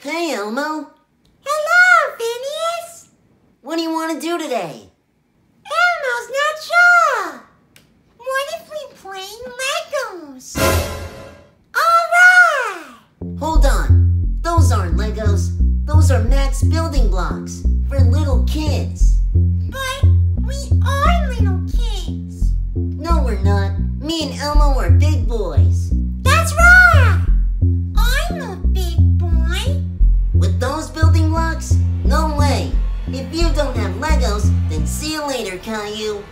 Hey, Elmo. Hello, Phineas. What do you want to do today? Elmo's not sure. What if we play Legos? All right. Hold on. Those aren't Legos. Those are Max building blocks for little kids. But we are little kids. No, we're not. Me and Elmo are big If you don't have Legos, then see you later, Caillou.